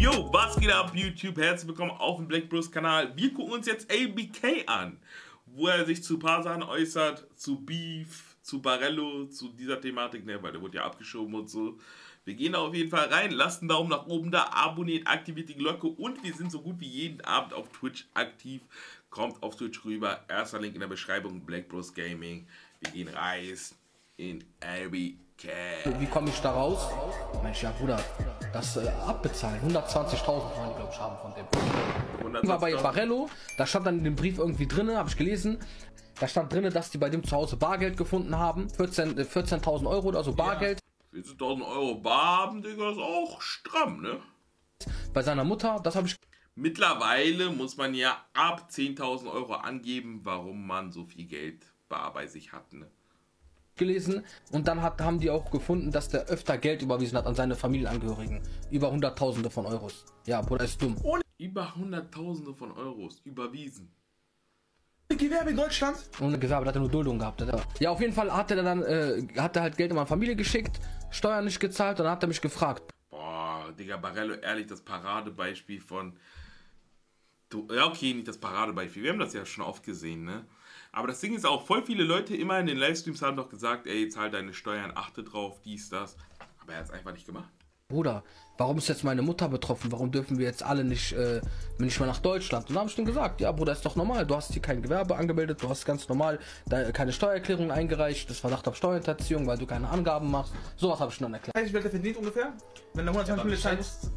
Yo, was geht ab YouTube? Herzlich willkommen auf dem Black Bros Kanal. Wir gucken uns jetzt ABK an, wo er sich zu ein paar Sachen äußert, zu Beef, zu Barello, zu dieser Thematik, ne, weil der wurde ja abgeschoben und so. Wir gehen da auf jeden Fall rein, lasst einen Daumen nach oben da, abonniert, aktiviert die Glocke und wir sind so gut wie jeden Abend auf Twitch aktiv. Kommt auf Twitch rüber, erster Link in der Beschreibung, Black Bros Gaming. Wir gehen rein in ABK. Wie komme ich da raus? Mensch, ja Bruder, das äh, abbezahlen. 120.000 wollen die, glaube ich, haben von dem. War bei Barello, da stand dann in dem Brief irgendwie drin, habe ich gelesen. Da stand drin, dass die bei dem zu Hause Bargeld gefunden haben. 14.000 14 Euro oder so Bargeld. Ja. 14.000 Euro bar haben, Digga, ist auch stramm, ne? Bei seiner Mutter, das habe ich. Mittlerweile muss man ja ab 10.000 Euro angeben, warum man so viel Geld bar bei sich hat, ne? Gelesen und dann hat, haben die auch gefunden, dass der öfter Geld überwiesen hat an seine Familienangehörigen. Über Hunderttausende von Euros. Ja, Bruder ist dumm. Ohne über Hunderttausende von Euros überwiesen. Gewerbe in Deutschland? Ohne Gewerbe, hat er nur Duldung gehabt. Ja, auf jeden Fall hat er dann, äh, hat er halt Geld in meine Familie geschickt, Steuern nicht gezahlt und dann hat er mich gefragt. Boah, Digga, Barello, ehrlich, das Paradebeispiel von... Du, ja, okay, nicht das Paradebeispiel, wir haben das ja schon oft gesehen, ne? Aber das Ding ist auch, voll viele Leute immer in den Livestreams haben doch gesagt, ey, zahl deine Steuern, achte drauf, dies, das. Aber er hat es einfach nicht gemacht. Bruder, warum ist jetzt meine Mutter betroffen? Warum dürfen wir jetzt alle nicht, äh, nicht mehr nach Deutschland? Und dann habe ich dann gesagt, ja Bruder, ist doch normal. Du hast hier kein Gewerbe angemeldet, du hast ganz normal keine Steuererklärung eingereicht, das Verdacht auf Steuerhinterziehung, weil du keine Angaben machst. Sowas habe ich dann erklärt. Wie viel verdient ungefähr? Wenn der 120 ja,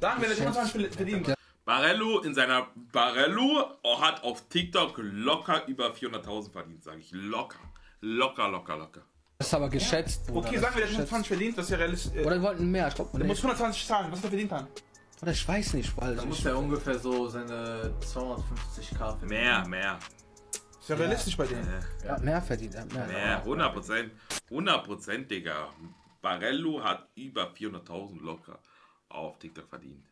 Sagen wir, der 120 verdient. Barello in seiner Barello hat auf TikTok locker über 400.000 verdient, sage ich locker, locker, locker, locker. Das ist aber geschätzt. Ja. Okay, sagen wir, der hat 120 verdient, das ist ja realistisch. Äh, Oder wir wollten mehr, ich glaube. Der muss 120 zahlen, was hat er verdient haben? Oder ich weiß nicht, weil. Dann muss er ungefähr so seine 250k verdienen. Mehr, mehr. Ist ja realistisch bei denen. Ja, mehr verdient. Mehr, mehr 100 Prozent. 100 Prozent, Digga. Barello hat über 400.000 locker auf TikTok verdient.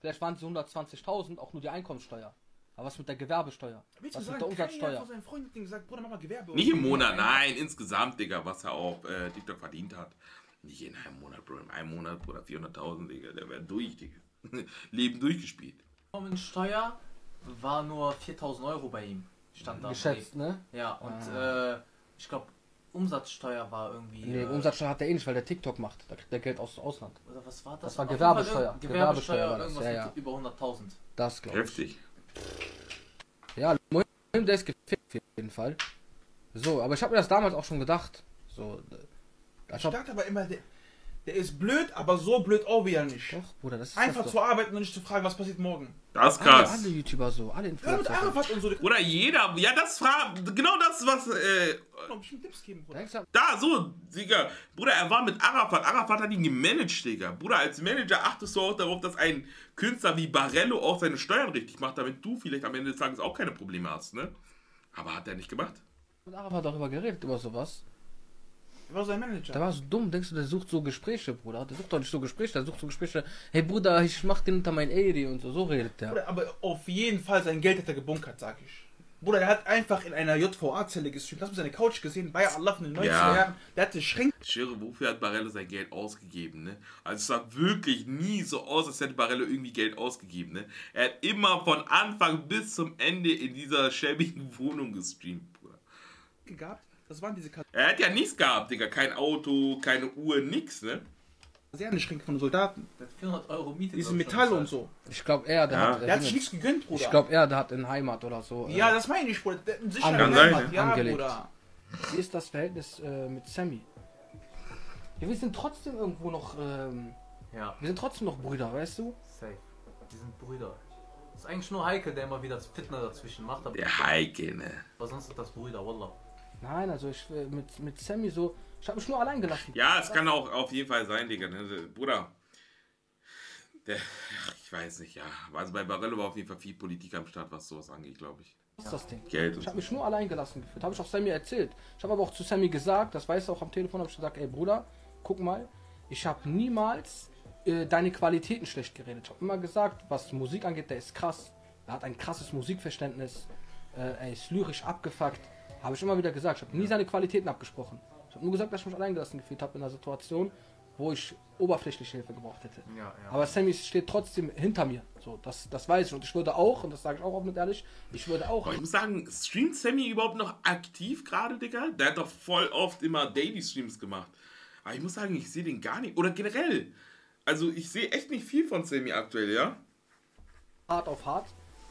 Vielleicht waren es 120.000, auch nur die Einkommensteuer. Aber was mit der Gewerbesteuer? Willst was mit der Umsatzsteuer? Seinen Freunden gesagt, Bruder, mach mal Gewerbe. Nicht im Monat, nein, insgesamt, Digga, was er auf äh, TikTok verdient hat. Nicht in einem Monat, Bro. In einem Monat, Bruder, 400.000, Digga, der wäre durch, Digga. Leben durchgespielt. Einkommensteuer war nur 4.000 Euro bei ihm. Stand da. Geschätzt, ne? Ja, und ah. äh, ich glaube, Umsatzsteuer war irgendwie. Nee, äh, Umsatzsteuer hat er eh nicht, weil der TikTok macht. Da kriegt er Geld aus dem Ausland. Oder was war das? Das war Gewerbesteuer. Gewerbesteuer, Gewerbesteuer war das. Ja, ja. über 100.000. Das glaube ich. Heftig. Ja, der ist gefickt auf jeden Fall. So, aber ich habe mir das damals auch schon gedacht. So, äh, ich dachte aber immer, der, der ist blöd, aber so blöd auch wieder nicht. Doch, Bruder, das ist Einfach zu arbeiten und nicht zu fragen, was passiert morgen. Das ist krass. Alle, alle YouTuber so, alle Influencer. Ja, mit und so. Oder jeder, ja, das fragt, genau das, was, äh, Tipps geben, Bruder. Da, so, Digga. Bruder, er war mit Arafat. Arafat hat ihn gemanagt, Digga. Bruder, als Manager achtest du auch darauf, dass ein Künstler wie Barello auch seine Steuern richtig macht, damit du vielleicht am Ende des Tages auch keine Probleme hast, ne? Aber hat er nicht gemacht. Und Arafat hat darüber geredet, über sowas. Der war sein Manager. Der war so dumm, denkst du, der sucht so Gespräche, Bruder. Der sucht doch nicht so Gespräche, der sucht so Gespräche. Hey Bruder, ich mach den unter mein Eri und so, so redet der. Bruder, aber auf jeden Fall sein Geld hat er gebunkert, sag ich. Bruder, der hat einfach in einer JVA-Zelle gestreamt. Hast du seine Couch gesehen? Bei Allah in den 90er ja. Jahren. Der hatte Schränke. Ich schwöre, wofür hat Barello sein Geld ausgegeben, ne? Also es sah wirklich nie so aus, als hätte Barello irgendwie Geld ausgegeben, ne? Er hat immer von Anfang bis zum Ende in dieser schäbigen Wohnung gestreamt, Bruder. Gehabt? Das waren diese Er hat ja nichts gehabt, Digga. Kein Auto, keine Uhr, nix, ne? Kasernenschränke von Soldaten. Hat 400 Euro Miete. Diese Metall und so. Ich glaube, er, der ja. hat. Der hat sich nichts gegönnt, Bruder. Ich glaube, er, der hat in Heimat oder so. Ja, äh, das meine ich, Bruder. Der hat sicher in Heimat, sein, ja, angelegt. Bruder. Wie ist das Verhältnis äh, mit Sammy? Ja, wir sind trotzdem irgendwo noch. Ähm, ja. Wir sind trotzdem noch Brüder, weißt du? Safe. Wir sind Brüder. Das ist eigentlich nur Heike, der immer wieder das Fitner dazwischen macht. Aber der Heike, ne? Aber sonst ist das Brüder, Wallah. Nein, also ich äh, mit, mit Sammy so. Ich habe mich nur allein gelassen. Ja, es kann auch auf jeden Fall sein, Digga. Ne? Bruder. Der, ich weiß nicht, ja. Also bei Barello war auf jeden Fall viel Politik am Start, was sowas angeht, glaube ich. Was ist das Ding? Geld. Ich habe mich nur allein gelassen gefühlt. Habe ich auch Sammy erzählt. Ich habe aber auch zu Sammy gesagt, das weiß er auch am Telefon, habe ich gesagt, ey Bruder, guck mal, ich habe niemals äh, deine Qualitäten schlecht geredet. Ich habe immer gesagt, was Musik angeht, der ist krass. Er hat ein krasses Musikverständnis. Äh, er ist lyrisch abgefuckt. Habe ich immer wieder gesagt. Ich habe nie seine Qualitäten abgesprochen. Ich habe nur gesagt, dass ich mich alleingelassen gefühlt habe in der Situation. wo ich oberflächliche Hilfe gebraucht hätte. Ja, ja. Aber Sammy steht trotzdem hinter mir. So, das, das weiß ich. Und ich würde auch, und das sage ich auch offen und ehrlich, ich würde auch. Aber ich muss sagen, streamt Sammy überhaupt noch aktiv gerade, Digga? Der hat doch voll oft immer Daily Streams gemacht. Aber ich muss sagen, ich sehe den gar nicht. Oder generell. Also ich sehe echt nicht viel von Sammy aktuell, ja? hart auf hart.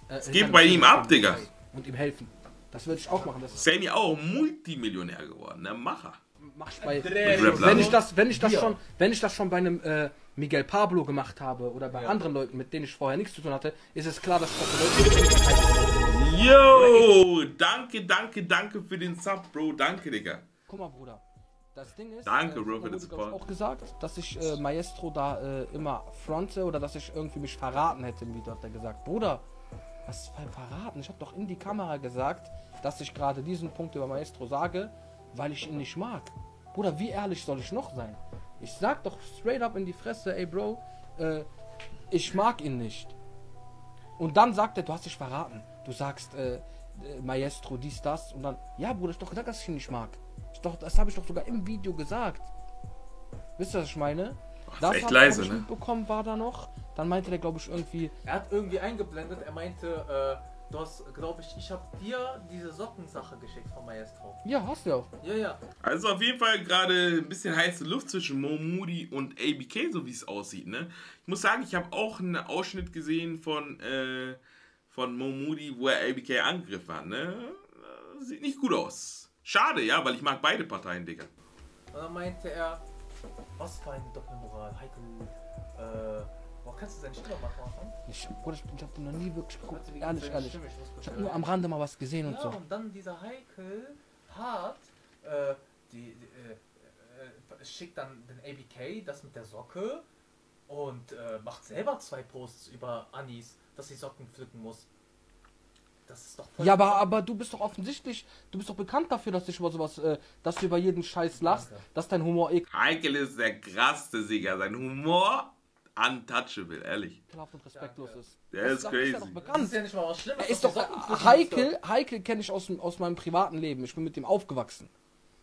Äh, es geht bei ihm ab, Digga. Und ihm helfen. Das würde ich auch machen. Das ist, Sammy auch Multimillionär geworden, der Macher. mach ich bei, wenn ich das, wenn ich das schon, wenn ich das schon bei einem äh, Miguel Pablo gemacht habe oder bei anderen Leuten, mit denen ich vorher nichts zu tun hatte, ist es klar, dass ich auch für Leute. Yo, danke, danke, danke für den Sub, Bro. Danke, Digga. Guck mal, Bruder. Das Ding ist, Danke, äh, Bro, für den Support. auch gesagt, dass ich äh, Maestro da äh, immer fronte oder dass ich irgendwie mich verraten hätte im Video, hat er gesagt. Bruder, was für ein Verraten? Ich habe doch in die Kamera gesagt, dass ich gerade diesen Punkt über Maestro sage, weil ich ihn nicht mag. Bruder, wie ehrlich soll ich noch sein? Ich sag doch straight up in die Fresse, ey Bro, äh, ich mag ihn nicht. Und dann sagt er, du hast dich verraten. Du sagst, äh, äh, Maestro, dies, das. Und dann, ja, Bruder, ich doch gesagt, dass ich ihn nicht mag. Ich doch, das habe ich doch sogar im Video gesagt. Wisst ihr, was ich meine? ist echt hab- leise, ich ne? mitbekommen war da noch. Dann meinte der, glaube ich, irgendwie, Er hat irgendwie eingeblendet, er meinte, äh, du hast, glaube ich, ich habe dir diese Sockensache geschickt von Maestro. ja, hast du ja auch. Ja, ja. Also auf jeden Fall gerade ein bisschen heiße Luft zwischen Mo Moody und ABK, so wie es aussieht. Ne? Ich muss sagen, ich habe auch einen Ausschnitt gesehen von, äh, von Mo Moody, wo er ABK angegriffen hat. Ne? Äh, Sieht nicht gut aus. Schade, ja, weil ich mag beide Parteien, Digga. Und dann meinte er, was für eine Doppelmoral, Heikel, äh, boah, kannst du seine Stimme mal machen? Ich, Bruder, ich, ich habe den noch nie wirklich geguckt. Warte, Ehrlich, ehrlich. Stimme? Ich Ich habe hören. nur am Rande mal was gesehen und Ja, so. und dann dieser Heikel hat, äh, die, die äh, äh, schickt dann den ABK das mit der Socke und äh, macht selber zwei Posts über Anis, dass sie Socken pflücken muss. Das ist doch voll. Ja, aber, aber du bist doch offensichtlich, du bist doch bekannt dafür, dass du über sowas, äh, dass du über jeden Scheiß lachst, dass dein Humor Heikel ist der krassste Sieger. Sein Humor untouchable, ehrlich. ekelhaft und respektlos Danke. ist. Der ist ist ja crazy. das ist ja nicht mal was Schlimmes. Er ist doch Heikel, Heikel kenne ich aus, aus meinem privaten Leben. Ich bin mit dem aufgewachsen.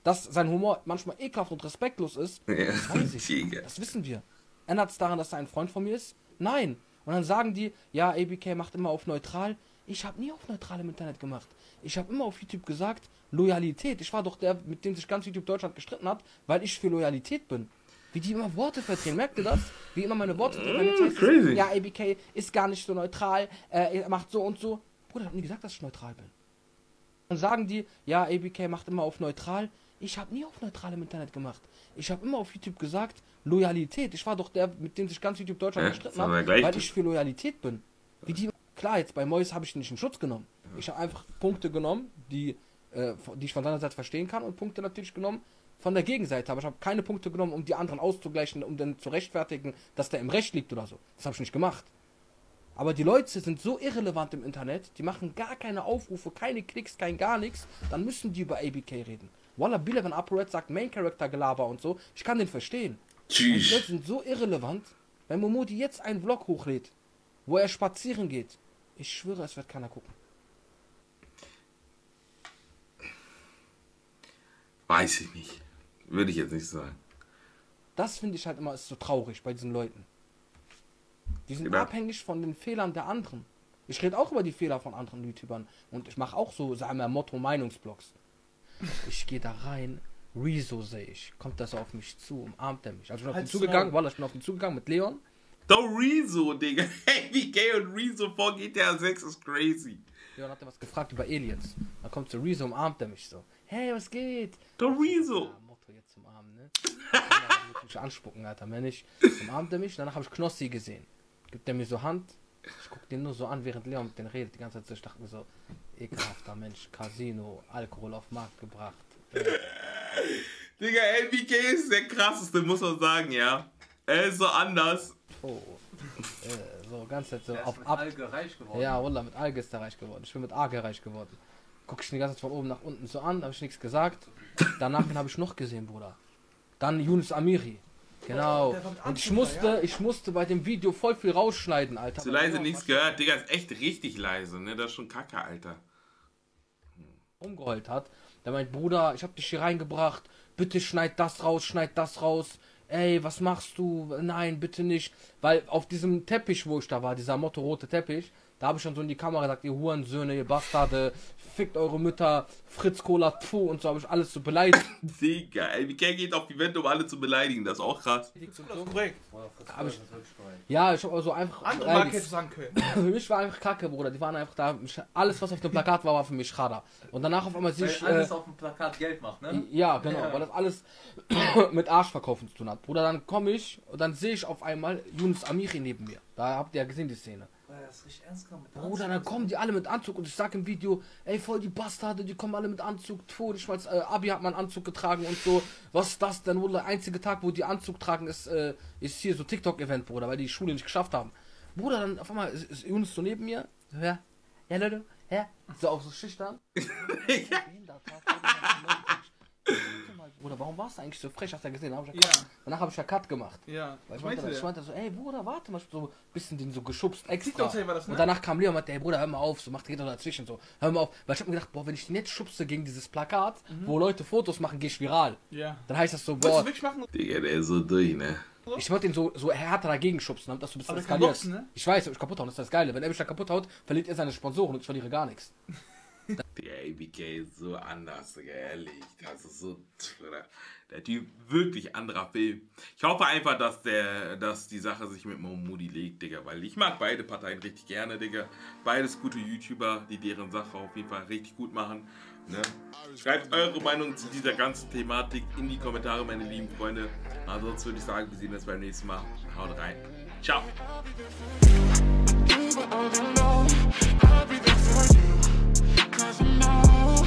Dass sein Humor manchmal ekelhaft und respektlos ist, das weiß ich. Das wissen wir. Ändert es daran, dass er ein Freund von mir ist? Nein. Und dann sagen die, ja, ABK macht immer auf neutral. Ich habe nie auf neutral im Internet gemacht. Ich habe immer auf YouTube gesagt, Loyalität. Ich war doch der, mit dem sich ganz YouTube Deutschland gestritten hat, weil ich für Loyalität bin. Wie die immer Worte verdrehen. Merkt ihr das? Wie immer meine Worte verdrehen. Es, crazy. Ja, ABK ist gar nicht so neutral. Äh, er macht so und so. Bruder, ich habe nie gesagt, dass ich neutral bin. Dann sagen die, ja, ABK macht immer auf neutral. Ich habe nie auf neutral im Internet gemacht. Ich habe immer auf YouTube gesagt, Loyalität. Ich war doch der, mit dem sich ganz YouTube Deutschland Ja, gestritten hat, weil ich für Loyalität bin. Wie die, klar, jetzt bei Mois habe ich nicht in Schutz genommen. Ich habe einfach Punkte genommen, die, äh, die ich von seiner Seite verstehen kann und Punkte natürlich genommen von der Gegenseite. Aber ich habe keine Punkte genommen, um die anderen auszugleichen, um dann zu rechtfertigen, dass der im Recht liegt oder so. Das habe ich nicht gemacht. Aber die Leute sind so irrelevant im Internet, die machen gar keine Aufrufe, keine Klicks, kein gar nichts, dann müssen die über ABK reden. Walla Bille, wenn ApoRed sagt Main Character Gelaber und so, ich kann den verstehen. Die Leute Tschüss. sind so irrelevant, wenn Momodi jetzt einen Vlog hochlädt, wo er spazieren geht, ich schwöre, es wird keiner gucken. Weiß ich nicht. Würde ich jetzt nicht sagen. Das finde ich halt immer ist so traurig bei diesen Leuten. Die sind Ja. abhängig von den Fehlern der anderen. Ich rede auch über die Fehler von anderen YouTubern und ich mache auch so, sagen wir, Motto-Meinungsblogs. Ich gehe da rein, Rezo sehe ich, kommt das auf mich zu, umarmt er mich. Also ich bin auf ihn Halt's zugegangen, voilà, ich bin auf ihn zugegangen mit Leon. Doch Rezo, Digga. ABK und Rezo vor GTA 6 ist crazy. Leon hat er was gefragt über Aliens. Dann kommt zu Rezo, umarmt er mich so. Hey, was geht? Doch Rezo. Ja, Motto jetzt zum Armen, ne? Kann er mich anspucken, Alter. Wenn nicht, umarmt er mich. Danach habe ich Knossi gesehen. Gibt er mir so Hand. Ich guck den nur so an, während Leon mit denen redet. Die ganze Zeit so, ich dachte mir so, ekelhafter Mensch, Casino, Alkohol auf den Markt gebracht. Digga, ABK ist der krasseste, muss man sagen, ja. Er ist so anders. Oh. Äh, so, ganz Zeit so auf mit ab. Alge reich geworden. Ja, Wallah, mit Alge ist er reich geworden. Ich bin mit Arge reich geworden. Guck ich die ganze Zeit von oben nach unten so an, habe ich nichts gesagt. Danach habe ich noch gesehen, Bruder. Dann Yunus Amiri. Genau. Und ich musste, ich musste bei dem Video voll viel rausschneiden, Alter. Zu leise nichts gehört. Digga, ist echt richtig leise, ne? Das ist schon kacke, Alter. rumgeheult hat. Der meint, Bruder, ich habe dich hier reingebracht. Bitte schneid das raus, schneid das raus. Ey, was machst du? Nein, bitte nicht. Weil auf diesem Teppich, wo ich da war, dieser motto-rote Teppich, da habe ich schon so in die Kamera gesagt, ihr Hurensöhne, ihr Bastarde, fickt eure Mütter, Fritz Cola, Pfu und so habe ich alles so beleidigt. Digga, ABK geht auf die Wände, um alle zu beleidigen. Das ist auch krass. Das ist korrekt. Hab ich- Ja, ich habe also einfach. Andere. Marke hätte sagen können. Für mich war einfach Kacke, Bruder. Die waren einfach da. Alles, was auf dem Plakat war, war für mich Schrader. Und danach auf einmal sehe ich. Weil alles Äh, auf dem Plakat Geld macht, ne? ja, genau, Ja. weil das alles mit Arschverkaufen zu tun hat. Bruder, dann komme ich und dann sehe ich auf einmal Yunus Amiri neben mir. Da habt ihr ja gesehen, die Szene. Weil das richtig ernst genommen mit Bruder, dann kommen die alle mit Anzug und ich sag im Video, ey, voll die Bastarde, die kommen alle mit Anzug. Tod, ich weiß, äh, Abi hat man Anzug getragen und so. Was ist das denn? Wohl der einzige Tag, wo die Anzug tragen, ist, äh, ist hier so TikTok-Event, Bruder, weil die Schule nicht geschafft haben. Bruder, dann auf einmal ist, ist Yunus so neben mir. Ja, ja, Leute, ja. So auch so schüchtern. Bruder, warum warst du eigentlich so frech? Hast du ja gesehen? Hab ich ja Ja. Danach habe ich ja Cut gemacht. Ja. Weil ich meinte, ich meinte so, ey Bruder, warte mal, so ein bisschen den so geschubst extra. TikTok-Zeit war das, ne? Und danach kam Leon und meinte, ey Bruder, hör mal auf, so macht geht doch dazwischen so. Hör mal auf. Weil ich hab mir gedacht, boah, wenn ich den jetzt schubse gegen dieses Plakat, wo Leute Fotos machen, geh ich viral. Ja. Dann heißt das so, du boah, wirklich machen? Digga, der ist so durch, ne? ich wollte den so, so härter dagegen schubsen, damit das so ein bisschen boxen, ne? Ich weiß, ich kaputt hauen, das ist das Geile. Wenn er mich da kaputt haut, verliert er seine Sponsoren und ich verliere gar nichts. ABK so anders, ehrlich. Das ist so. Der Typ, wirklich anderer Film. Ich hoffe einfach, dass der, dass die Sache sich mit Momoudi legt, Digga, weil ich mag beide Parteien richtig gerne, Digga. Beides gute YouTuber, die deren Sache auf jeden Fall richtig gut machen. Ne? Schreibt eure Meinung zu dieser ganzen Thematik in die Kommentare, meine lieben Freunde. Ansonsten würde ich sagen, wir sehen uns beim nächsten Mal. Haut rein. Ciao. Cause I know